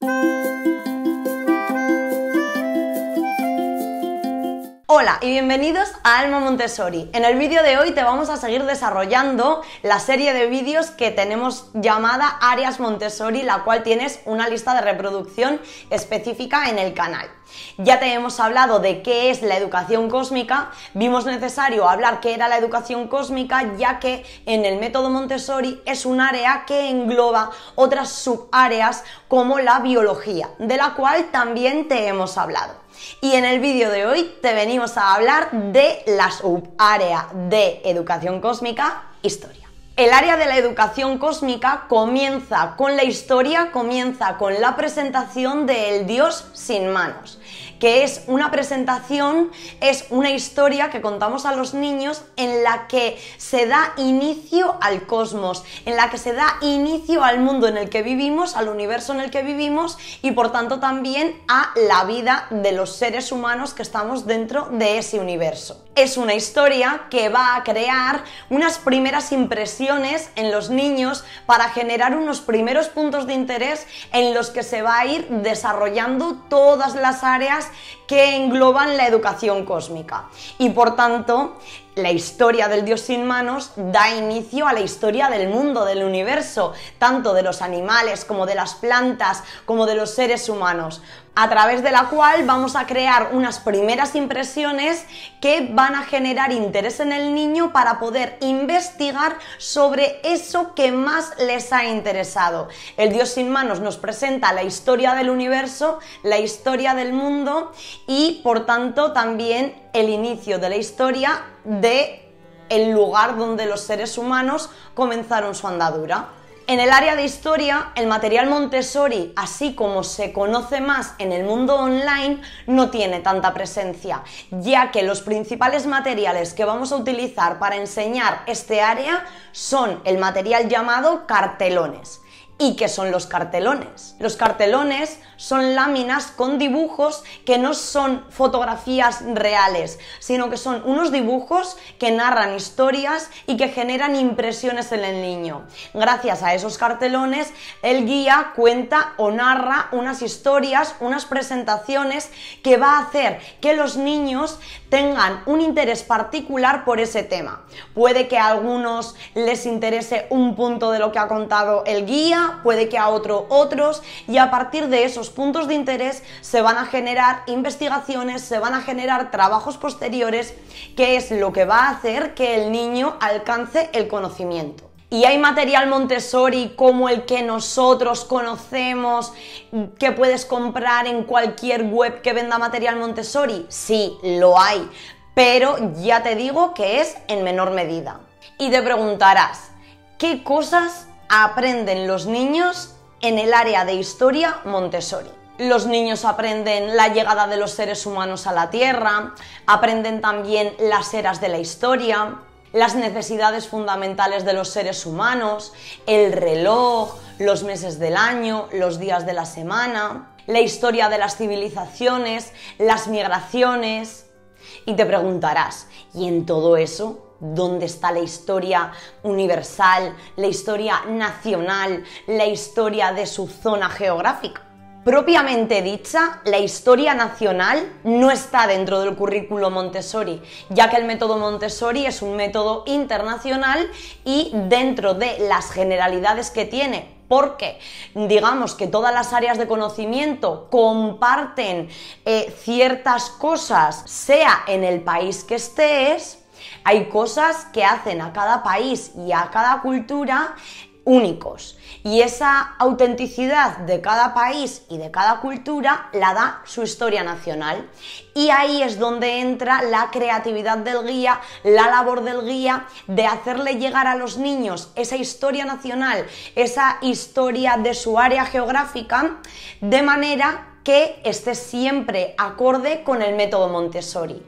Música Hola y bienvenidos a Alma Montessori. En el vídeo de hoy te vamos a seguir desarrollando la serie de vídeos que tenemos llamada Áreas Montessori, la cual tienes una lista de reproducción específica en el canal. Ya te hemos hablado de qué es la educación cósmica, vimos necesario hablar qué era la educación cósmica, ya que en el método Montessori es un área que engloba otras subáreas como la biología, de la cual también te hemos hablado. Y en el vídeo de hoy te venimos a hablar de la subárea de educación cósmica, historia. El área de la educación cósmica comienza con la historia, comienza con la presentación del Dios sin manos que es una presentación, es una historia que contamos a los niños en la que se da inicio al cosmos, en la que se da inicio al mundo en el que vivimos, al universo en el que vivimos y por tanto también a la vida de los seres humanos que estamos dentro de ese universo. Es una historia que va a crear unas primeras impresiones en los niños para generar unos primeros puntos de interés en los que se va a ir desarrollando todas las áreas que engloban la educación cósmica. Y por tanto, la historia del Dios sin manos da inicio a la historia del mundo, del universo, tanto de los animales como de las plantas, como de los seres humanos, a través de la cual vamos a crear unas primeras impresiones que van a generar interés en el niño para poder investigar sobre eso que más les ha interesado. El Dios sin manos nos presenta la historia del universo, la historia del mundo y por tanto también el inicio de la historia de el lugar donde los seres humanos comenzaron su andadura. En el área de historia, el material Montessori, así como se conoce más en el mundo online, no tiene tanta presencia, ya que los principales materiales que vamos a utilizar para enseñar este área son el material llamado cartelones. ¿Y qué son los cartelones? Los cartelones son láminas con dibujos que no son fotografías reales, sino que son unos dibujos que narran historias y que generan impresiones en el niño. Gracias a esos cartelones, el guía cuenta o narra unas historias, unas presentaciones que va a hacer que los niños tengan un interés particular por ese tema. Puede que a algunos les interese un punto de lo que ha contado el guía, puede que a otro otros, y a partir de esos puntos de interés se van a generar investigaciones, se van a generar trabajos posteriores, que es lo que va a hacer que el niño alcance el conocimiento. Y hay material Montessori como el que nosotros conocemos, que puedes comprar en cualquier web que venda material Montessori. Sí, lo hay, pero ya te digo que es en menor medida. Y te preguntarás, ¿qué cosas aprenden los niños en el área de historia Montessori. Los niños aprenden la llegada de los seres humanos a la Tierra, aprenden también las eras de la historia, las necesidades fundamentales de los seres humanos, el reloj, los meses del año, los días de la semana, la historia de las civilizaciones, las migraciones. Y te preguntarás, ¿y en todo eso dónde está la historia universal, la historia nacional, la historia de su zona geográfica. Propiamente dicha, la historia nacional no está dentro del currículo Montessori, ya que el método Montessori es un método internacional y dentro de las generalidades que tiene porque digamos que todas las áreas de conocimiento comparten eh, ciertas cosas, sea en el país que estés, hay cosas que hacen a cada país y a cada cultura únicos. Y esa autenticidad de cada país y de cada cultura la da su historia nacional. Y ahí es donde entra la creatividad del guía, la labor del guía de hacerle llegar a los niños esa historia nacional, esa historia de su área geográfica, de manera que esté siempre acorde con el método Montessori.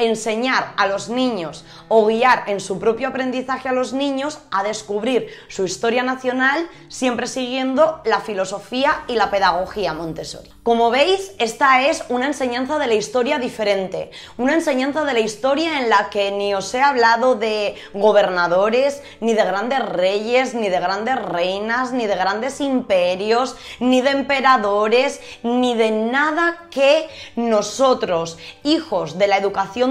Enseñar a los niños o guiar en su propio aprendizaje a los niños a descubrir su historia nacional siempre siguiendo la filosofía y la pedagogía Montessori. Como veis, esta es una enseñanza de la historia diferente, una enseñanza de la historia en la que ni os he hablado de gobernadores, ni de grandes reyes, ni de grandes reinas, ni de grandes imperios, ni de emperadores, ni de nada que nosotros, hijos de la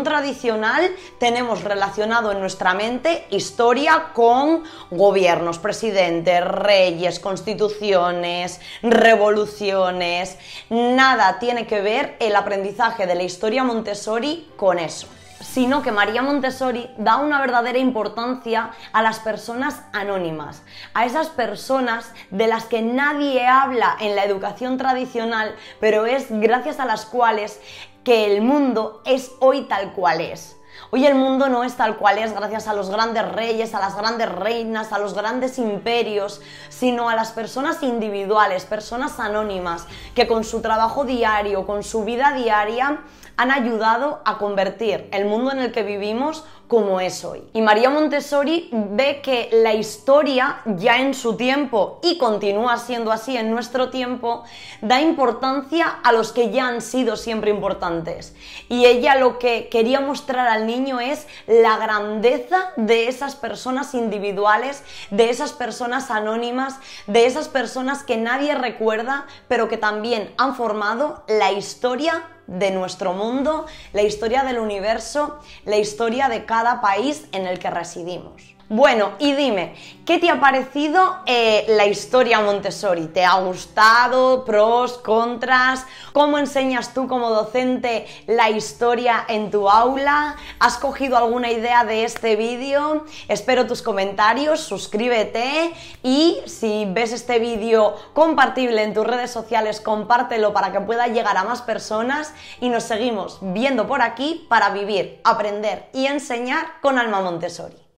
tradicional, tenemos relacionado en nuestra mente historia con gobiernos, presidentes, reyes, constituciones, revoluciones, nada tiene que ver el aprendizaje de la historia Montessori con eso sino que María Montessori da una verdadera importancia a las personas anónimas, a esas personas de las que nadie habla en la educación tradicional, pero es gracias a las cuales que el mundo es hoy tal cual es. Hoy el mundo no es tal cual es gracias a los grandes reyes, a las grandes reinas, a los grandes imperios, sino a las personas individuales, personas anónimas, que con su trabajo diario, con su vida diaria, han ayudado a convertir el mundo en el que vivimos como es hoy. Y María Montessori ve que la historia ya en su tiempo y continúa siendo así en nuestro tiempo, da importancia a los que ya han sido siempre importantes. Y ella lo que quería mostrar al niño es la grandeza de esas personas individuales, de esas personas anónimas, de esas personas que nadie recuerda, pero que también han formado la historia de nuestro mundo, la historia del universo, la historia de cada país en el que residimos. Bueno, y dime, ¿qué te ha parecido eh, la historia Montessori? ¿Te ha gustado? ¿Pros? ¿Contras? ¿Cómo enseñas tú como docente la historia en tu aula? ¿Has cogido alguna idea de este vídeo? Espero tus comentarios, suscríbete y si ves este vídeo compartible en tus redes sociales, compártelo para que pueda llegar a más personas y nos seguimos viendo por aquí para vivir, aprender y enseñar con Alma Montessori.